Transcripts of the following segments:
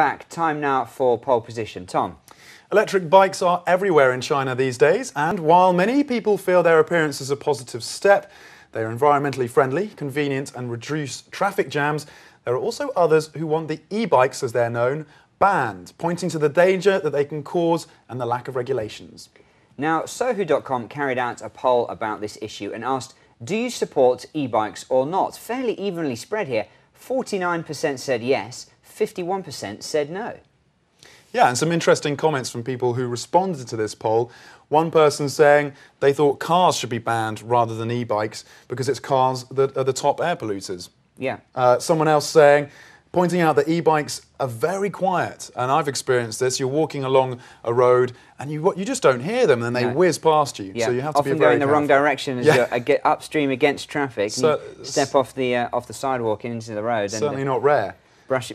Back. Time now for pole position. Tom. Electric bikes are everywhere in China these days, and while many people feel their appearance is a positive step, they are environmentally friendly, convenient, and reduce traffic jams, there are also others who want the e-bikes, as they're known, banned, pointing to the danger that they can cause and the lack of regulations. Now, Sohu.com carried out a poll about this issue and asked, do you support e-bikes or not? Fairly evenly spread here. 49% said yes, 51% said no. Yeah, and some interesting comments from people who responded to this poll. One person saying they thought cars should be banned rather than e-bikes because it's cars that are the top air polluters. Yeah. Uh, someone else saying, pointing out that e-bikes are very quiet, and I've experienced this. You're walking along a road and you you just don't hear them, and they no. whiz past you. Yeah. So you have to Often be go in the careful. wrong direction as yeah. you get upstream against traffic. So, step off the uh, off the sidewalk into the road. Certainly and, not rare brush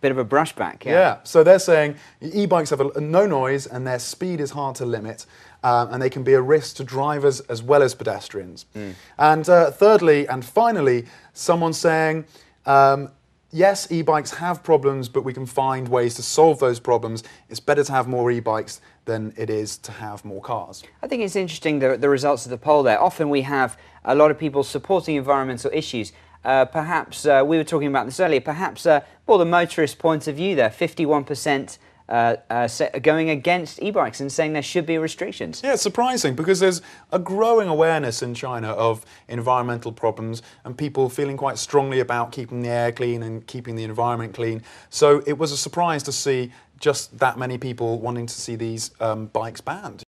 bit of a brushback. Yeah. yeah. So they're saying e-bikes have a, no noise and their speed is hard to limit. Um, and they can be a risk to drivers as well as pedestrians. Mm. And uh, thirdly and finally, someone saying, um, yes, e-bikes have problems, but we can find ways to solve those problems. It's better to have more e-bikes than it is to have more cars. I think it's interesting the, the results of the poll there. Often we have a lot of people supporting environmental issues, uh, perhaps, uh, we were talking about this earlier, perhaps, uh, well, the motorist point of view there, 51% uh, uh, going against e-bikes and saying there should be restrictions. Yeah, it's surprising because there's a growing awareness in China of environmental problems and people feeling quite strongly about keeping the air clean and keeping the environment clean. So it was a surprise to see just that many people wanting to see these um, bikes banned.